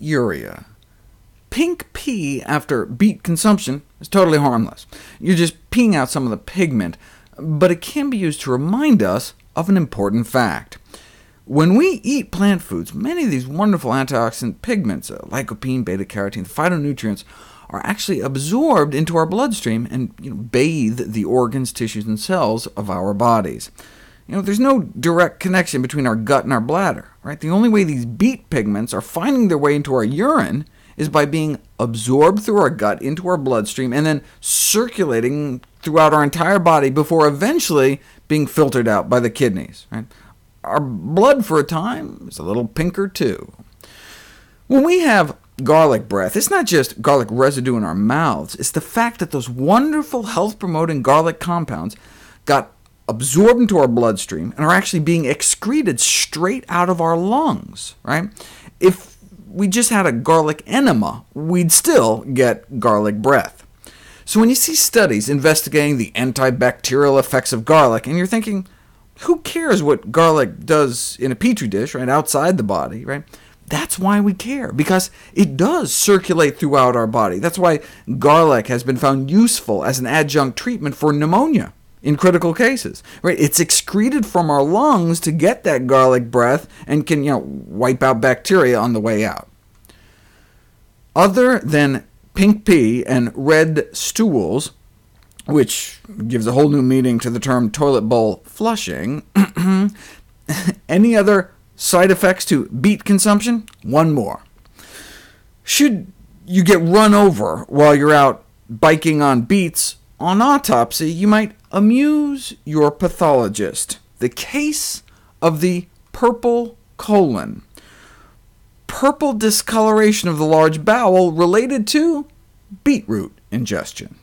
Beeturia. Pink pee after beet consumption is totally harmless. You're just peeing out some of the pigment, but it can be used to remind us of an important fact. When we eat plant foods, many of these wonderful antioxidant pigments, uh, lycopene, beta-carotene, phytonutrients, are actually absorbed into our bloodstream and you know, bathe the organs, tissues, and cells of our bodies. You know, there's no direct connection between our gut and our bladder. Right? The only way these beet pigments are finding their way into our urine is by being absorbed through our gut into our bloodstream, and then circulating throughout our entire body before eventually being filtered out by the kidneys. Right? Our blood for a time is a little pinker too. When we have garlic breath, it's not just garlic residue in our mouths, it's the fact that those wonderful health-promoting garlic compounds got absorbed into our bloodstream and are actually being excreted straight out of our lungs. Right? If we just had a garlic enema, we'd still get garlic breath. So when you see studies investigating the antibacterial effects of garlic, and you're thinking, who cares what garlic does in a petri dish, right, outside the body, right? That's why we care, because it does circulate throughout our body. That's why garlic has been found useful as an adjunct treatment for pneumonia in critical cases. Right? It's excreted from our lungs to get that garlic breath and can you know, wipe out bacteria on the way out. Other than pink pee and red stools, which gives a whole new meaning to the term toilet bowl flushing, any other Side effects to beet consumption? One more. Should you get run over while you're out biking on beets, on autopsy you might amuse your pathologist. The case of the purple colon. Purple discoloration of the large bowel related to beetroot ingestion.